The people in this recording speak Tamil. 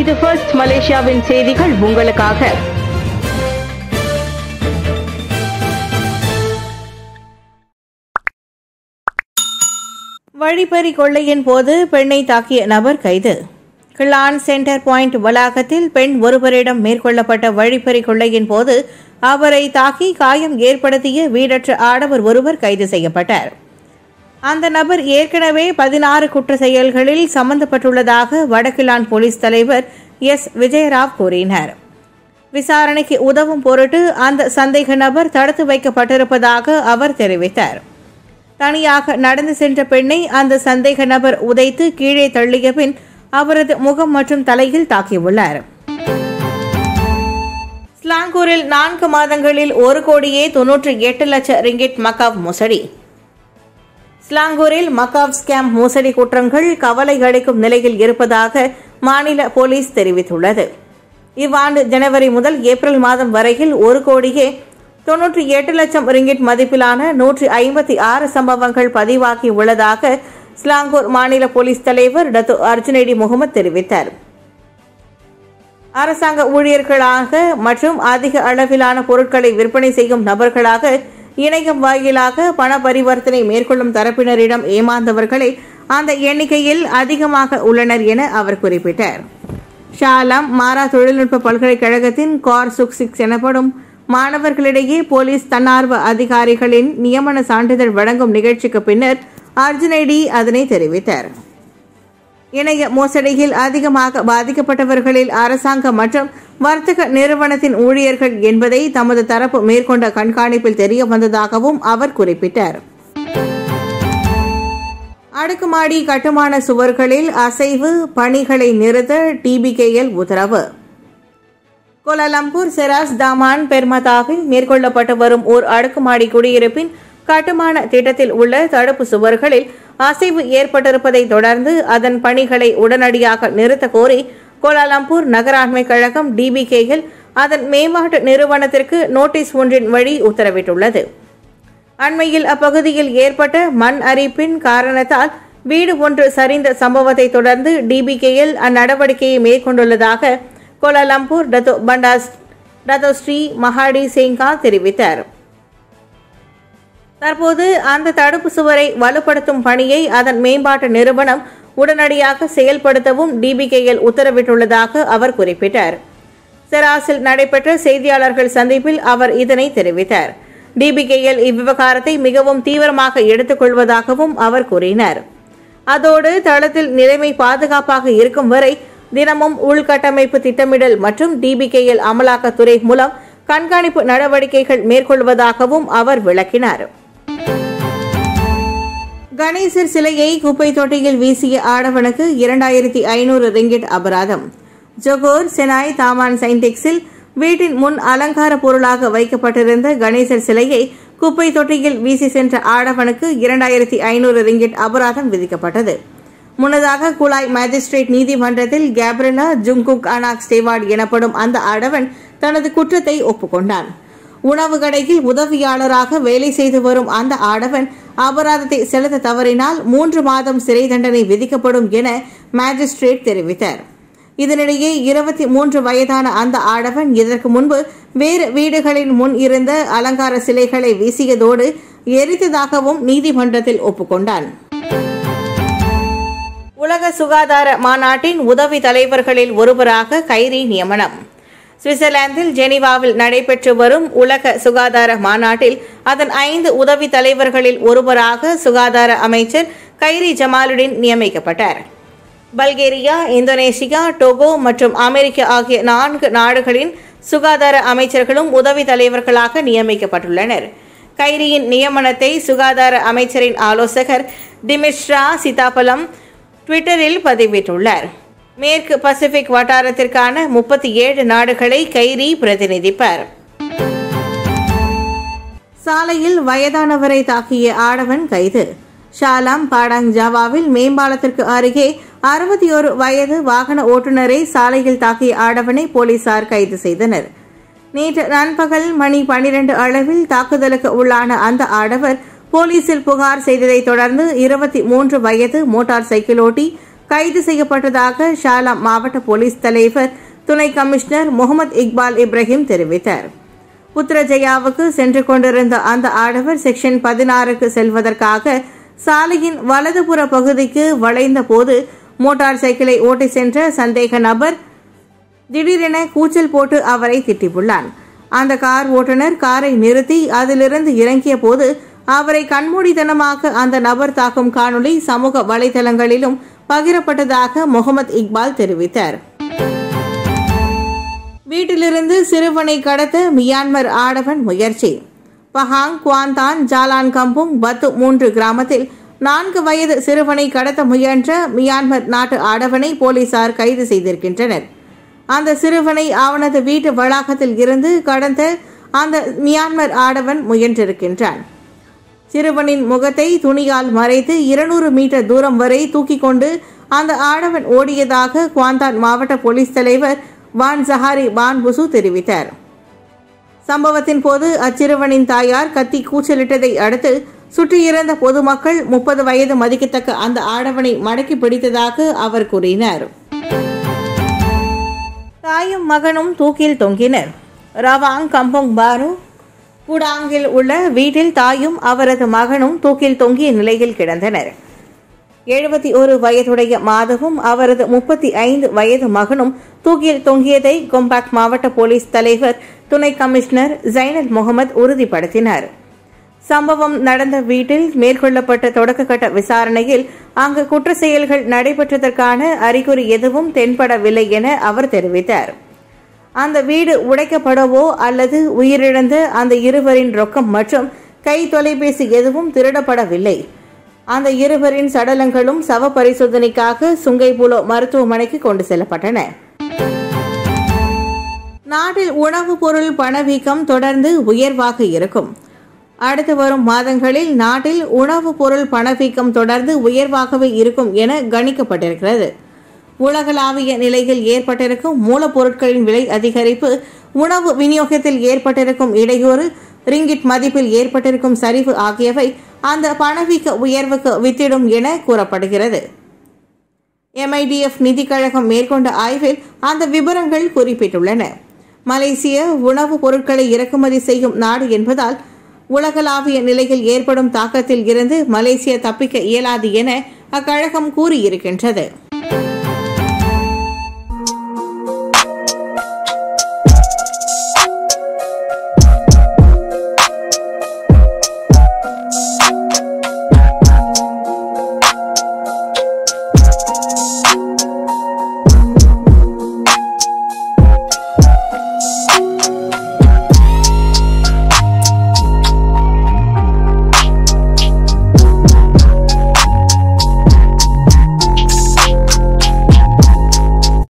இது ஃபர்ஸ்ட் மலேசியாவின் செய்திகள் உங்களுக்காக. வழிப்பறி கொள்ளையின் போது பெண்ணை தாக்கிய நபர் கைது. கிளான் சென்டர் பாயிண்ட் வளாகத்தில் பெண் ஒருவரிடம் மேற்கொள்ளப்பட்ட வழிப்பறி கொள்ளையின் போது அவரை தாக்கி காயம் ஏற்படுத்திய வீடற்ற ஆடவர் ஒருவர் கைது செய்யப்பட்டார். அந்த நபர் ஏற்கனவே பதினாறு குற்ற செயல்களில் சம்பந்தப்பட்டுள்ளதாக வடகிழான் போலீஸ் தலைவர் எஸ். விஜயராவ் கூறினார். விசாரணைக்கு உதவும் பொருட்டு அந்த சந்தேக நபர் தடுத்து வைக்கப்பட்டிருப்பதாக அவர் தெரிவித்தார். தனியாக நடந்து சென்ற பெண்ணை அந்த சந்தேக நபர் உதைத்து கீழே தள்ளிய பின் அவரது முகம் மற்றும் தலையில் தாக்கியுள்ளார். ஸ்லாங்கூரில் நான்கு மாதங்களில் ஒரு கோடியே தொன்னூற்றி எட்டு லட்சம் ரிங்கிட் மக்காவ் மோசடி. ஸ்லாங்கூரில் மக்காவ் ஸ்கேம் மோசடி குற்றங்கள் கவலை அளிக்கும் நிலையில் இருப்பதாக மாநில போலீஸ் தெரிவித்துள்ளது. இவ்வாண்டு ஜனவரி முதல் ஏப்ரல் மாதம் வரையில் ஒரு கோடியே தொன்னூற்றி எட்டு லட்சம் ரிங்கிட் மதிப்பிலான நூற்றி ஐம்பத்தி ஆறு சம்பவங்கள் பதிவாகி உள்ளதாக ஸ்லாங்கூர் மாநில போலீஸ் தலைவர் டத்து அர்ஜுனேடி முகமது தெரிவித்தார். அரசாங்க ஊழியர்களாக மற்றும் அதிக அளவிலான பொருட்களை விற்பனை செய்யும் நபர்களாக இணையம் வாயிலாக பண பரிவர்த்தனை மேற்கொள்ளும் தரப்பினரிடம் ஏமாந்தவர்களே அந்த எண்ணிக்கையில் அதிகமாக உள்ளனர் என அவர் குறிப்பிட்டார். ஷாலாம் மாரா தொழில்நுட்ப பல்கலைக்கழகத்தின் கார் சுக் சிக்ஸ் எனப்படும் மாணவர்களிடையே போலீஸ் தன்னார்வ அதிகாரிகளின் நியமன சான்றிதழ் வழங்கும் நிகழ்ச்சிக்கு பின்னர் அர்ஜுனைடி அதனை தெரிவித்தார். இணைய மோசடியில் அதிகமாக பாதிக்கப்பட்டவர்களில் அரசாங்கம் மற்றும் வர்த்தக நிறுவனத்தின் ஊழியர்கள் என்பதை தமது தரப்பு மேற்கொண்ட கண்காணிப்பில் தெரிய வந்ததாகவும் அவர் குறிப்பிட்டார். அடுக்குமாடி கட்டுமான சுவர்களில் அசைவு பணிகளை நிறுத்த டிபிகேஎல் உத்தரவு. கோலாலம்பூர் செராஸ் தாமான் பெர்மதாவில் மேற்கொள்ளப்பட்டு வரும் ஓர் அடுக்குமாடி குடியிருப்பின் கட்டுமான திட்டத்தில் உள்ள தடுப்பு சுவர்களில் அசைவு ஏற்பட்டிருப்பதை தொடர்ந்து அதன் பணிகளை உடனடியாக நிறுத்த கோரி கோலாலம்பூர் நகராண்மை கழகம் டிபிகேயில் அதன் மேம்பாட்டு நிறுவனத்திற்கு நோட்டீஸ் ஒன்றின் வழி உத்தரவிட்டுள்ளது. அண்மையில் அப்பகுதியில் ஏற்பட்ட மண் அரிப்பின் காரணத்தால் வீடு ஒன்று சரிந்த சம்பவத்தை தொடர்ந்து டிபிகேயில் அந்நடவடிக்கையை மேற்கொண்டுள்ளதாக கோலாலம்பூர் டத்தோ பண்டாஸ் டத்தோ ஸ்ரீ மஹாடி சிங்கா தெரிவித்தார். தற்போது அந்த தடுப்பு சுவரை வலுப்படுத்தும் பணியை அதன் மேம்பாட்டு நிறுவனம் உடனடியாக செயல்படுத்தவும் டிபிகேஎல் உத்தரவிட்டுள்ளதாக அவர் குறிப்பிட்டார். செராஸில் நடைபெற்ற செய்தியாளர்கள் சந்திப்பில் அவர் இதனை தெரிவித்தார். டிபிகேஎல் இவ்விவகாரத்தை மிகவும் தீவிரமாக எடுத்துக்கொள்வதாகவும் அவர் கூறினார். அதோடு தளத்தில் நிலைமை பாதுகாப்பாக இருக்கும் வரை தினமும் உள்கட்டமைப்பு திட்டமிடல் மற்றும் டிபிகேஎல் அமலாக்கத்துறை மூலம் கண்காணிப்பு நடவடிக்கைகள் மேற்கொள்வதாகவும் அவர் விளக்கினார். கணேசர் சிலையை குப்பை தொட்டியில் வீசிய ஆடவனுக்கு இரண்டாயிரத்தி ஐநூறு ரிங்கிட் அபராதம். ஜொகோர் செனாய் தாமான் சைன்டெக்ஸில் வீட்டின் முன் அலங்கார பொருளாக வைக்கப்பட்டிருந்த கணேசர் சிலையை குப்பை தொட்டியில் வீசி சென்ற ஆடவனுக்கு இரண்டாயிரத்தி ஐநூறு ரிங்கிட் அபராதம் விதிக்கப்பட்டது. முன்னதாக குழாய் மேஜிஸ்ட்ரேட் நீதிமன்றத்தில் கேப்ரிலா ஜுங்குக் அனாக் ஸ்டேவார்ட் எனப்படும் அந்த ஆடவன் தனது குற்றத்தை ஒப்புக்கொண்டான். உணவு கடையில் உதவியாளராக வேலை செய்து வரும் அந்த ஆடவன் அபராதத்தை செலுத்த தவறினால் மூன்று மாதம் சிறை தண்டனை விதிக்கப்படும் என மேஜிஸ்ட்ரேட் தெரிவித்தார். இதனிடையே இருபத்தி மூன்று வயதான அந்த ஆடவன் இதற்கு முன்பு வேறு வீடுகளின் முன் இருந்த அலங்கார சிலைகளை வீசியதோடு எரித்ததாகவும் நீதிமன்றத்தில் ஒப்புக்கொண்டான். உலக சுகாதார மாநாட்டின் உதவி தலைவர்களில் ஒருவராக கைரி நியமனம். சுவிட்சர்லாந்தில் ஜெனீவாவில் நடைபெற்று வரும் உலக சுகாதார மாநாட்டில் அதன் ஐந்து உதவி தலைவர்களில் ஒருவராக சுகாதார அமைச்சர் கைரி ஜமாலுடன் நியமிக்கப்பட்டார். பல்கேரியா இந்தோனேஷியா டோகோ மற்றும் அமெரிக்கா ஆகிய நான்கு நாடுகளின் சுகாதார அமைச்சர்களும் உதவி தலைவர்களாக நியமிக்கப்பட்டுள்ளனர். கைரியின் நியமனத்தை சுகாதார அமைச்சரின் ஆலோசகர் டிமிஸ்ரா சிதாபலம் ட்விட்டரில் பதிவிட்டுள்ளார். மேற்கு பசிபிக் வட்டாரத்திற்கான முப்பத்தி ஏழு நாடுகளை கைரி பிரதிநிதிப்பார். சாலையில் வயதானவரை தாக்கிய ஆடவன் கைது. ஷாலாம் பாடாங் ஜாவாவில் மேம்பாலத்திற்கு அருகே அறுபத்தி ஒரு வயது வாகன ஓட்டுநரை சாலையில் தாக்கிய ஆடவனை போலீசார் கைது செய்தனர். நேற்று நண்பகல் மணி பனிரெண்டு அளவில் தாக்குதலுக்கு உள்ளான அந்த ஆடவர் போலீசில் புகார் செய்ததை தொடர்ந்து இருபத்தி மூன்று வயது மோட்டார் சைக்கிள் ஓட்டி கைது செய்யப்பட்டதாக ஷாலாம் மாவட்ட போலீஸ் தலைவர் துணை கமிஷனர் முகமது இக்பால் இப்ராஹிம் தெரிவித்தார். புத்திரஜயாவுக்கு சென்று கொண்டிருந்த அந்த ஆடவர் செக்ஷன் பதினாறுக்கு செல்வதற்காக சாலையின் வலதுபுற பகுதிக்கு வளைந்த போது மோட்டார் சைக்கிளை ஓட்டி சென்ற சந்தேக நபர் திடீரென கூச்சல் போட்டு அவரை திட்டியுள்ளான் அந்த கார் ஓட்டுநர் காரை நிறுத்தி அதிலிருந்து இறங்கிய போது அவரை கண்மூடித்தனமாக அந்த நபர் தாக்கும் காணொளி சமூக வலைதளங்களிலும் பகிரப்பட்டதாக முகமது இக்பால் தெரிவித்தார். வீட்டிலிருந்து சிறுவனை கடத்த மியான்மர் ஆடவன் முயற்சி. பஹாங் குவாந்தான் ஜாலான் கம்புங் பத்து மூன்று கிராமத்தில் நான்கு வயது சிறுவனை கடத்த முயன்ற மியான்மர் நாட்டு ஆடவனை போலீசார் கைது செய்திருக்கின்றனர். அந்த சிறுவனை அவனது வீட்டு வளாகத்தில் இருந்து கடந்த அந்த மியான்மர் ஆடவன் முயன்றிருக்கின்றான். சிறுவனின் முகத்தை துணியால் மறைத்து இருநூறு மீட்டர் தூரம் வரை தூக்கி கொண்டு அந்த ஆடவன் ஓடியதாக குவாந்தான் மாவட்ட போலீஸ் தலைவர் வான் ஜஹாரி வான் புசு தெரிவித்தார். சம்பவத்தின் போது அச்சிறுவனின் தாயார் கத்தி கூச்சலிட்டதை அடுத்து சுற்றியிருந்த பொதுமக்கள் முப்பது வயது மதிக்கத்தக்க அந்த ஆடவனை மடக்கி பிடித்ததாக அவர் கூறினார். தாயும் மகனும் தூக்கில் தொங்கினர். ரவாங் கம்போங் பாரு கூடாங்கில் உள்ள வீட்டில் தாயும் அவரது மகனும் தூக்கில் தொங்கிய நிலையில் கிடந்தனர். எழுபத்தி ஒரு வயதுடைய மாதவும் அவரது முப்பத்தி ஐந்து வயது மகனும் தூக்கில் தொங்கியதை கொம்பாக் மாவட்ட போலீஸ் தலைவர் துணை கமிஷனர் ஜைனல் முகமது உறுதிப்படுத்தினார். சம்பவம் நடந்த வீட்டில் மேற்கொள்ளப்பட்ட தொடக்கக்கட்ட விசாரணையில் அங்கு குற்ற செயல்கள் நடைபெற்றதற்கான அறிகுறி எதுவும் தென்படவில்லை என அவர் தெரிவித்தார். அந்த வீடு உடைக்கப்படவோ அல்லது உயிரிழந்த அந்த இருவரின் ரொக்கம் மற்றும் கை தொலைபேசி எதுவும் திருடப்படவில்லை. அந்த இருவரின் சடலங்களும் சவ பரிசோதனைக்காக சுங்கைபுலோ மருத்துவமனைக்கு கொண்டு செல்லப்பட்டன. நாட்டில் உணவுப் பொருள் பணவீக்கம் தொடர்ந்து உயர்வாக இருக்கும். அடுத்து வரும் மாதங்களில் நாட்டில் உணவுப் பொருள் பணவீக்கம் தொடர்ந்து உயர்வாகவே இருக்கும் என கணிக்கப்பட்டிருக்கிறது. உலகளாவிய நிலையில் ஏற்பட்டிருக்கும் மூலப்பொருட்களின் விலை அதிகரிப்பு உணவு விநியோகத்தில் ஏற்பட்டிருக்கும் இடையூறு ரிங்கிட் மதிப்பில் ஏற்பட்டிருக்கும் சரிவு ஆகியவை அந்த பணவீக்க உயர்வுக்கு வித்திடும் என கூறப்படுகிறது. எம்ஐடிஎஃப் நிதி கழகம் மேற்கொண்ட ஆய்வில் அந்த விவரங்கள் குறிப்பிட்டுள்ளன. மலேசிய உணவுப் பொருட்களை இறக்குமதி செய்யும் நாடு என்பதால் உலகளாவிய நிலையில் ஏற்படும் தாக்கத்தில் இருந்து மலேசியா தப்பிக்க இயலாது என அக்கழகம் கூறியிருக்கின்றது.